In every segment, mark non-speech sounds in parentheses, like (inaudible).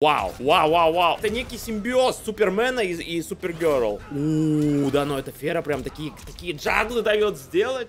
Вау, вау, вау, вау. Это некий симбиоз Супермена и, и Супергерл. Ууу, да, но это Фера прям такие, такие джаглы дает сделать.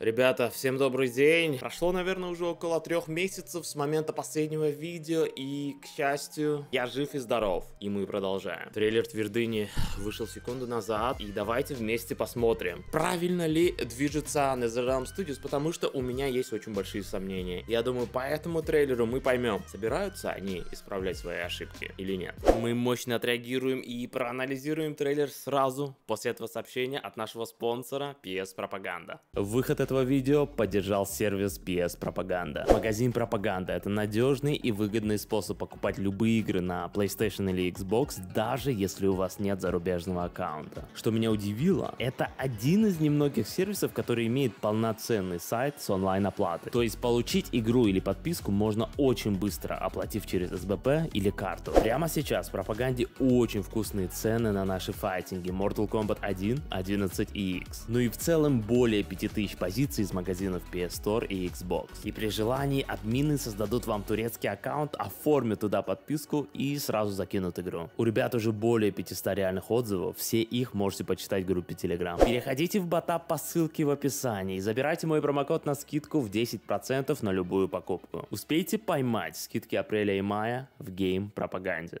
Ребята, всем добрый день. Прошло, наверное, уже около трех месяцев с момента последнего видео, и, к счастью, я жив и здоров. И мы продолжаем. Трейлер Твердыни вышел секунду назад, и давайте вместе посмотрим, правильно ли движется NetherRealm Studios, потому что у меня есть очень большие сомнения. Я думаю, по этому трейлеру мы поймем, собираются они исправлять свои ошибки или нет. Мы мощно отреагируем и проанализируем трейлер сразу после этого сообщения от нашего спонсора PS Propaganda. Выход этого видео поддержал сервис PS Propaganda. Магазин Пропаганда это надежный и выгодный способ покупать любые игры на PlayStation или Xbox, даже если у вас нет зарубежного аккаунта. Что меня удивило, это один из немногих сервисов, который имеет полноценный сайт с онлайн-оплатой. То есть получить игру или подписку можно очень быстро, оплатив через SBP или карту. Прямо сейчас в Пропаганде очень вкусные цены на наши файтинги Mortal Kombat 1, 11 и X. Ну и в целом более 5000 позиций позиций из магазинов PS Store и Xbox. И при желании админы создадут вам турецкий аккаунт, оформят туда подписку и сразу закинут игру. У ребят уже более 500 реальных отзывов, все их можете почитать в группе Telegram. Переходите в бота по ссылке в описании и забирайте мой промокод на скидку в 10% на любую покупку. Успейте поймать скидки апреля и мая в гейм-пропаганде.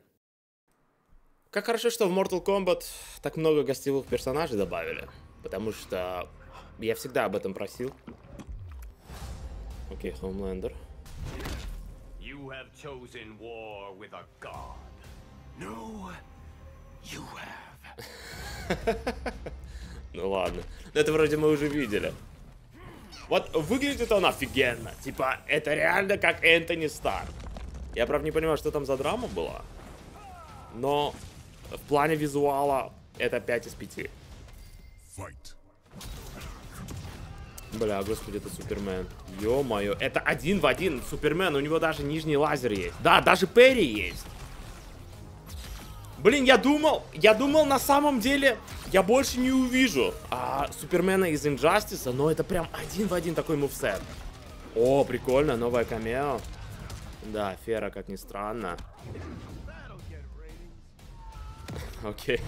Как хорошо, что в Mortal Kombat так много гостевых персонажей добавили. Потому что я всегда об этом просил. Окей, Homelander. You have chosen war with a god. No, you have. (laughs) ну ладно. Это вроде мы уже видели. Вот выглядит он офигенно. Типа, это реально как Энтони Старк. Я, правда, не понимаю, что там за драма была. Но в плане визуала это 5 из 5. Fight. Бля, господи, это Супермен. Ё-моё, это один в один Супермен, у него даже нижний лазер есть. Да, даже Перри есть. Блин, я думал, я думал на самом деле, я больше не увижу а, Супермена из Инжастиса, но это прям один в один такой мувсет. О, прикольно, новая камео. Да, Фера, как ни странно. Окей.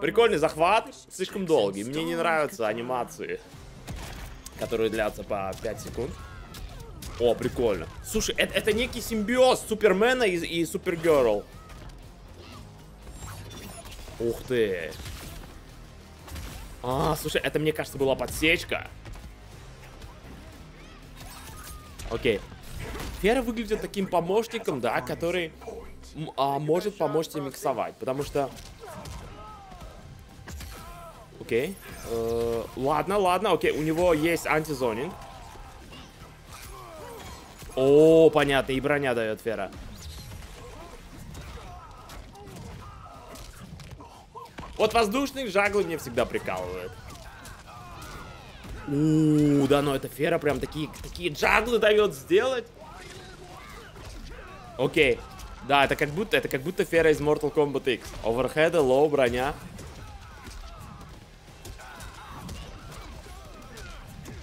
Прикольный захват, слишком долгий. Мне не нравятся анимации, которые длятся по 5 секунд. О, прикольно. Слушай, это, это некий симбиоз Супермена и, и Супергерл. Ух ты. А, слушай, это, мне кажется, была подсечка. Окей. Фера выглядит таким помощником, да, который а, может помочь тебе миксовать. Потому что... Окей. Э, ладно, ладно, окей. У него есть антизонинг. О, понятно. И броня дает Фера. Вот воздушные джаглы мне всегда прикалывают. У, да, но это Фера прям такие, такие джаглы дает сделать. Окей. Да, это как будто, это как будто Фера из Mortal Kombat X. Оверхеды, low, броня.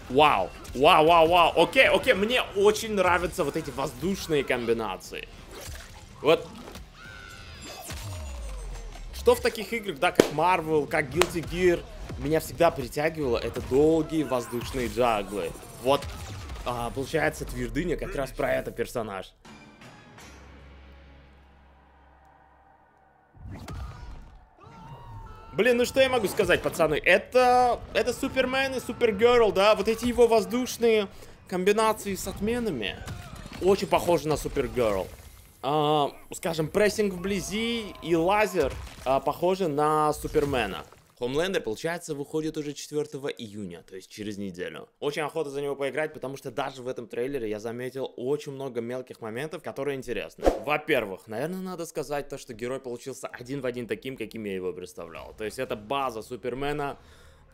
Вау, вау, вау, вау. Окей, окей, мне очень нравятся вот эти воздушные комбинации. Вот. Что в таких играх, да, как Marvel, как Guilty Gear, меня всегда притягивало, это долгие воздушные джаглы. Вот, а, получается, Твердыня как раз про это персонаж. Блин, ну что я могу сказать, пацаны? Это, это Супермен и Супергерл, да? Вот эти его воздушные комбинации с отменами очень похожи на Супергерл. А, скажем, прессинг вблизи и лазер а, похожи на Супермена. Homelander, получается, выходит уже 4 июня, то есть через неделю. Очень охота за него поиграть, потому что даже в этом трейлере я заметил очень много мелких моментов, которые интересны. Во-первых, наверное, надо сказать то, что герой получился один в один таким, каким я его представлял. То есть это база Супермена,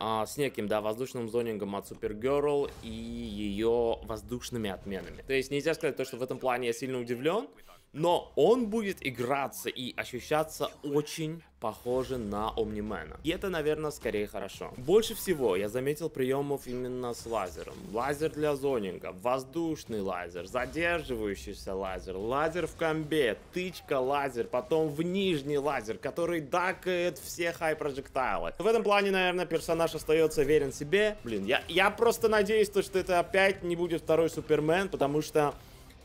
а, с неким, да, воздушным зонингом от Супергерл и ее воздушными отменами. То есть нельзя сказать то, что в этом плане я сильно удивлен, но он будет играться и ощущаться очень похоже на Омнимена. И это, наверное, скорее хорошо. Больше всего я заметил приемов именно с лазером. Лазер для зонинга, воздушный лазер, задерживающийся лазер, лазер в комбе, тычка лазер, потом в нижний лазер, который дакает все high projectile ы. В этом плане, наверное, персонаж остается верен себе. Блин, я, я просто надеюсь, что это опять не будет второй Супермен, потому что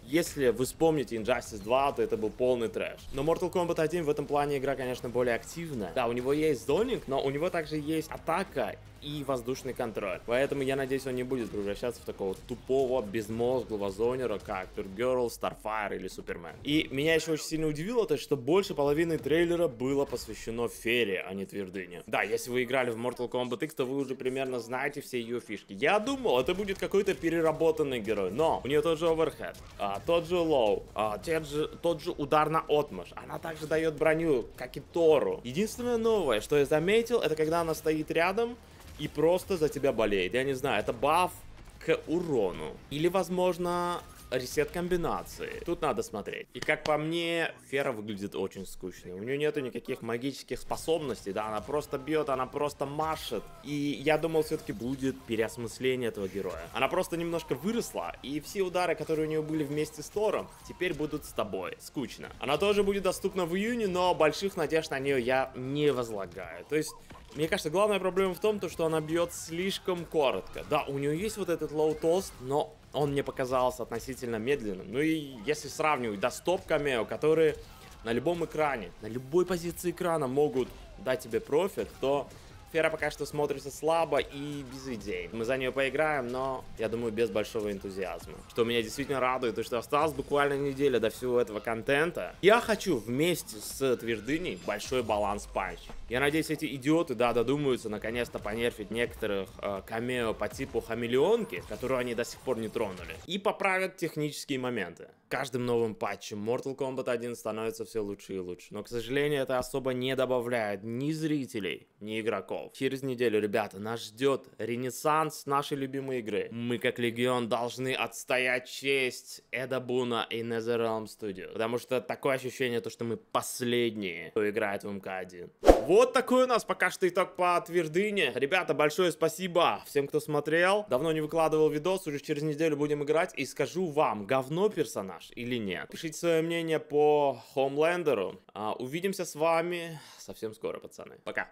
если вы вспомните Injustice 2, то это был полный трэш. Но Mortal Kombat 1 в этом плане игра, конечно, более активная. Да, у него есть зонинг, но у него также есть атака и воздушный контроль. Поэтому я надеюсь, он не будет превращаться в такого тупого, безмозглого зонера, как Girl, Starfire или Супермен. И меня еще очень сильно удивило то, что больше половины трейлера было посвящено Фере, а не Твердыне. Да, если вы играли в Mortal Kombat X, то вы уже примерно знаете все ее фишки. Я думал, это будет какой-то переработанный герой, но у нее тот же оверхед, а, тот же low, а, тот, же, тот же удар на отмаш. Она также дает броню, как и Тору. Единственное новое, что я заметил, это когда она стоит рядом, и просто за тебя болеет. Я не знаю, это баф к урону. Или, возможно, ресет комбинации. Тут надо смотреть. И как по мне, Фера выглядит очень скучной. У нее нету никаких магических способностей, да, она просто бьет, она просто машет. И я думал, все-таки будет переосмысление этого героя. Она просто немножко выросла, и все удары, которые у нее были вместе с Тором, теперь будут с тобой. Скучно. Она тоже будет доступна в июне, но больших надежд на нее я не возлагаю. То есть мне кажется, главная проблема в том, то, что она бьет слишком коротко. Да, у нее есть вот этот toast, но он мне показался относительно медленным. Ну и если сравнивать, да, с топ камео, которые на любом экране, на любой позиции экрана могут дать тебе профит, то Фера пока что смотрится слабо и без идей. Мы за нее поиграем, но, я думаю, без большого энтузиазма. Что меня действительно радует, то что осталось буквально неделя до всего этого контента. Я хочу вместе с Твердыней большой баланс патч. Я надеюсь, эти идиоты, да, додумаются наконец-то понерфить некоторых э, камео по типу хамелеонки, которую они до сих пор не тронули. И поправят технические моменты. Каждым новым патчем Mortal Kombat 1 становится все лучше и лучше. Но, к сожалению, это особо не добавляет ни зрителей, ни игроков. Через неделю, ребята, нас ждет ренессанс нашей любимой игры. Мы, как Легион, должны отстоять честь Эда Буна и NetherRealm Studio. Потому что такое ощущение, то, что мы последние, кто играет в МК-1. Вот такой у нас пока что итог по твердыне. Ребята, большое спасибо всем, кто смотрел. Давно не выкладывал видос, уже через неделю будем играть. И скажу вам, говно персонаж персонаж или нет. Пишите свое мнение по Хомлендеру. А, увидимся с вами совсем скоро, пацаны. Пока.